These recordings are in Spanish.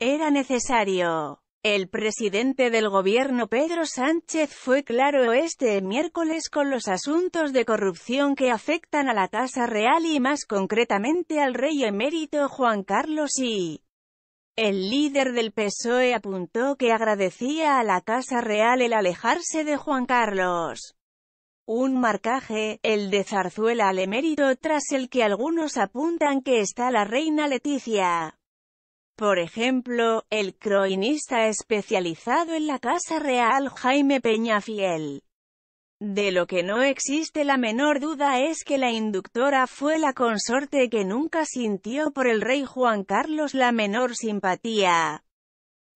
era necesario. El presidente del gobierno Pedro Sánchez fue claro este miércoles con los asuntos de corrupción que afectan a la Casa Real y más concretamente al rey emérito Juan Carlos y el líder del PSOE apuntó que agradecía a la Casa Real el alejarse de Juan Carlos. Un marcaje, el de Zarzuela al emérito tras el que algunos apuntan que está la reina Leticia. Por ejemplo, el cronista especializado en la Casa Real Jaime Peñafiel. De lo que no existe la menor duda es que la inductora fue la consorte que nunca sintió por el rey Juan Carlos la menor simpatía.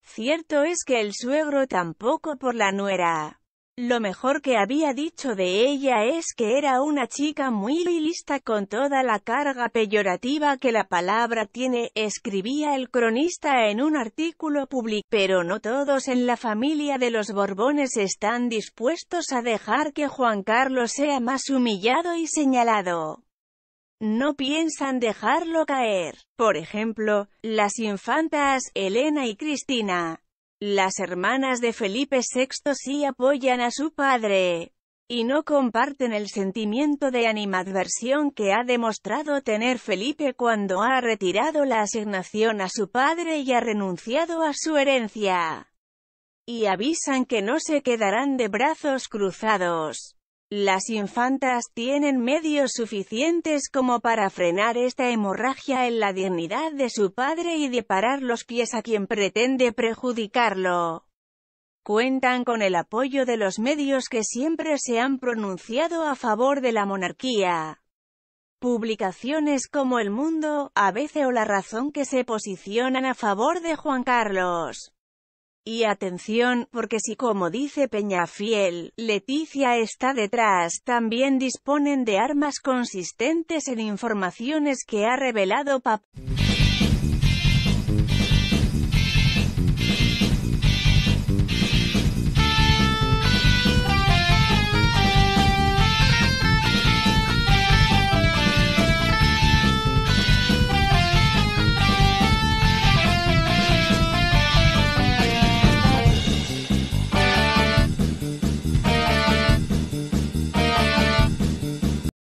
Cierto es que el suegro tampoco por la nuera. Lo mejor que había dicho de ella es que era una chica muy lista con toda la carga peyorativa que la palabra tiene, escribía el cronista en un artículo público, pero no todos en la familia de los Borbones están dispuestos a dejar que Juan Carlos sea más humillado y señalado. No piensan dejarlo caer. Por ejemplo, las infantas, Elena y Cristina, las hermanas de Felipe VI sí apoyan a su padre, y no comparten el sentimiento de animadversión que ha demostrado tener Felipe cuando ha retirado la asignación a su padre y ha renunciado a su herencia. Y avisan que no se quedarán de brazos cruzados. Las infantas tienen medios suficientes como para frenar esta hemorragia en la dignidad de su padre y de parar los pies a quien pretende perjudicarlo. Cuentan con el apoyo de los medios que siempre se han pronunciado a favor de la monarquía. Publicaciones como El Mundo, ABC o La Razón que se posicionan a favor de Juan Carlos. Y atención, porque si como dice Peñafiel, Leticia está detrás, también disponen de armas consistentes en informaciones que ha revelado Pap.